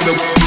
the